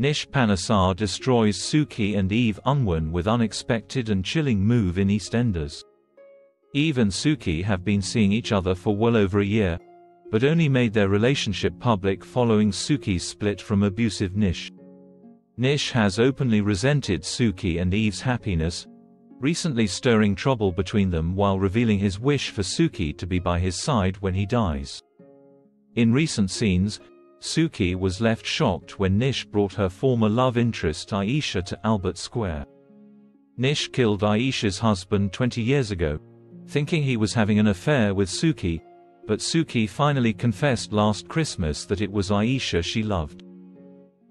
Nish Panesar destroys Suki and Eve Unwin with unexpected and chilling move in EastEnders. Eve and Suki have been seeing each other for well over a year, but only made their relationship public following Suki's split from abusive Nish. Nish has openly resented Suki and Eve's happiness, recently stirring trouble between them while revealing his wish for Suki to be by his side when he dies. In recent scenes, Suki was left shocked when Nish brought her former love interest Ayesha to Albert Square. Nish killed Ayesha's husband 20 years ago, thinking he was having an affair with Suki, but Suki finally confessed last Christmas that it was Ayesha she loved.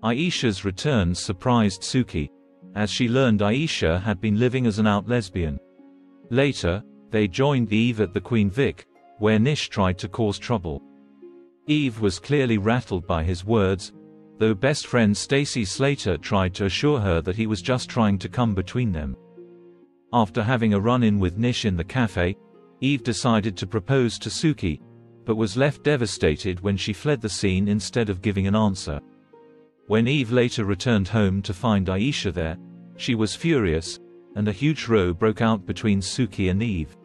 Ayesha's return surprised Suki, as she learned Ayesha had been living as an out lesbian. Later, they joined Eve at the Queen Vic, where Nish tried to cause trouble. Eve was clearly rattled by his words, though best friend Stacey Slater tried to assure her that he was just trying to come between them. After having a run-in with Nish in the cafe, Eve decided to propose to Suki, but was left devastated when she fled the scene instead of giving an answer. When Eve later returned home to find Ayesha there, she was furious, and a huge row broke out between Suki and Eve.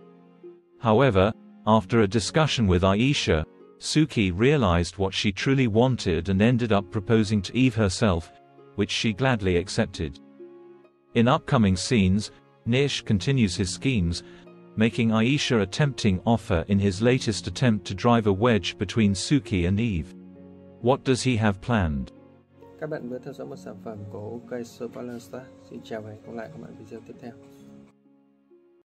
However, after a discussion with Ayesha, Suki realized what she truly wanted and ended up proposing to Eve herself, which she gladly accepted. In upcoming scenes, Nish continues his schemes, making Ayesha a tempting offer in his latest attempt to drive a wedge between Suki and Eve. What does he have planned? Các bạn vừa theo dõi một sản phẩm của OK Spoiler Star. Xin chào và hẹn gặp lại các bạn video tiếp theo.